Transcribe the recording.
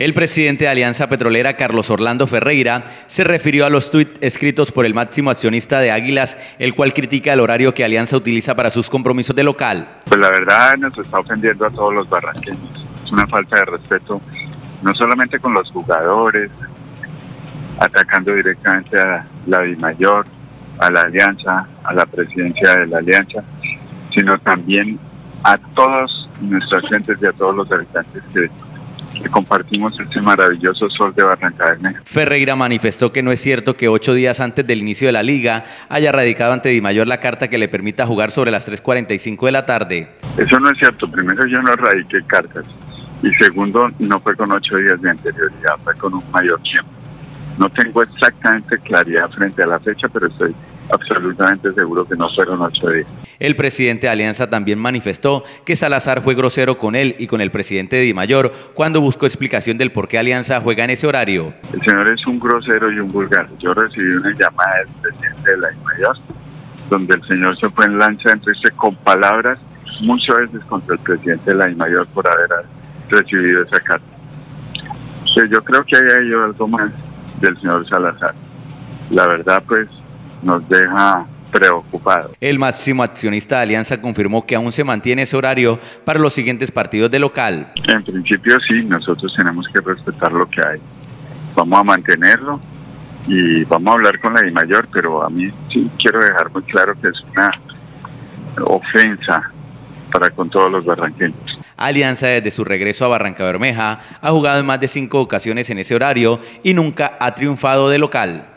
El presidente de Alianza Petrolera, Carlos Orlando Ferreira, se refirió a los tuits escritos por el máximo accionista de Águilas, el cual critica el horario que Alianza utiliza para sus compromisos de local. Pues la verdad nos está ofendiendo a todos los barranqueños. Es una falta de respeto, no solamente con los jugadores, atacando directamente a la Mayor, a la Alianza, a la presidencia de la Alianza, sino también a todos nuestros clientes y a todos los habitantes que que compartimos este maravilloso sol de Barranca Ferreira manifestó que no es cierto que ocho días antes del inicio de la liga haya radicado ante Di Mayor la carta que le permita jugar sobre las 3.45 de la tarde. Eso no es cierto. Primero yo no radiqué cartas y segundo no fue con ocho días de anterioridad, fue con un mayor tiempo. No tengo exactamente claridad frente a la fecha, pero estoy absolutamente seguro que no fueron ocho días. El presidente de Alianza también manifestó que Salazar fue grosero con él y con el presidente de Di Mayor cuando buscó explicación del por qué Alianza juega en ese horario. El señor es un grosero y un vulgar. Yo recibí una llamada del presidente de la Di Mayor donde el señor se fue en lancha entonces con palabras muchas veces contra el presidente de la Mayor por haber recibido esa carta. yo creo que hay algo más del señor Salazar. La verdad, pues, nos deja preocupado. El máximo accionista de Alianza confirmó que aún se mantiene ese horario para los siguientes partidos de local. En principio sí, nosotros tenemos que respetar lo que hay. Vamos a mantenerlo y vamos a hablar con la I mayor, pero a mí sí quiero dejar muy claro que es una ofensa para con todos los barranqueños. Alianza desde su regreso a Barranca Bermeja ha jugado en más de cinco ocasiones en ese horario y nunca ha triunfado de local.